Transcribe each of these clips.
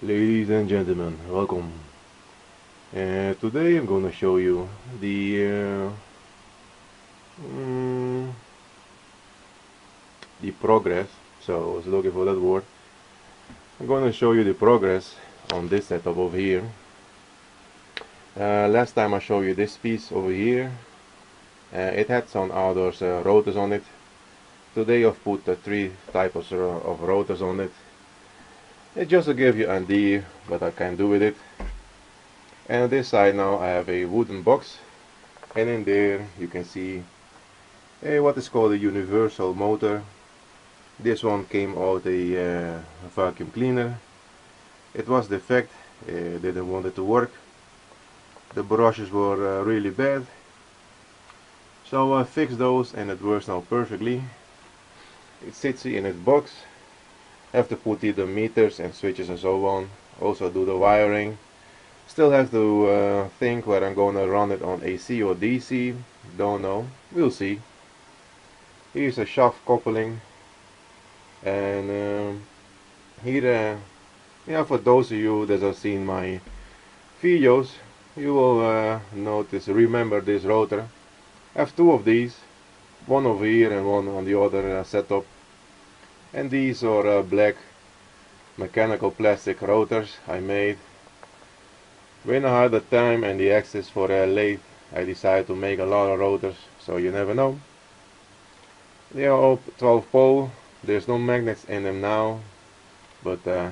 Ladies and gentlemen, welcome. Uh, today I'm going to show you the uh, mm, the progress. So I was looking for that word. I'm going to show you the progress on this setup over here. Uh, last time I showed you this piece over here. Uh, it had some other uh, rotors on it. Today I've put three types of rotors on it it's just to give you an idea what I can do with it. And on this side now I have a wooden box. And in there you can see a, what is called a universal motor. This one came out a uh, vacuum cleaner. It was defect uh, didn't want it to work. The brushes were uh, really bad. So I fixed those and it works now perfectly. It sits in its box have to put in the meters and switches and so on. Also do the wiring. Still have to uh, think whether I'm gonna run it on AC or DC don't know. We'll see. Here's a shaft coupling. And um, here uh, yeah for those of you that have seen my videos you will uh, notice remember this rotor. I have two of these. One over here and one on the other uh, setup and these are uh, black mechanical plastic rotors I made. When I had the time and the access for a lathe I decided to make a lot of rotors so you never know. They are all 12 pole. There's no magnets in them now but uh,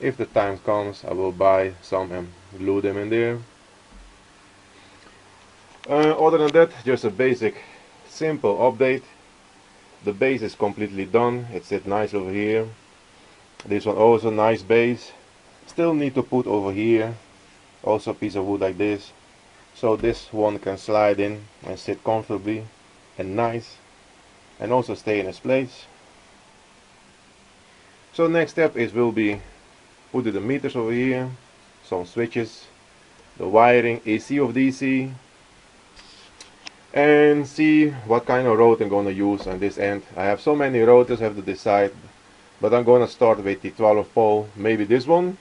if the time comes I will buy some and glue them in there. Uh, other than that just a basic simple update the base is completely done. It's set nice over here. This one also nice base still need to put over here also a piece of wood like this. So this one can slide in and sit comfortably and nice and also stay in its place. So next step is will be putting the meters over here some switches the wiring AC of DC and see what kind of rotor I'm gonna use on this end. I have so many rotors I have to decide but I'm gonna start with the 12 pole maybe this one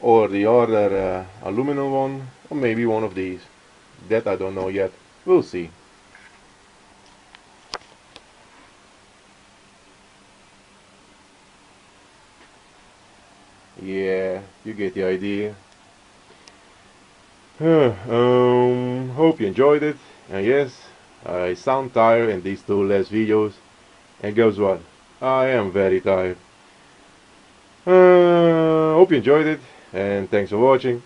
or the other uh, aluminum one or maybe one of these. That I don't know yet. We'll see. Yeah you get the idea. Um, hope you enjoyed it and yes, I sound tired in these two last videos. And guess what? I am very tired. Uh, hope you enjoyed it and thanks for watching.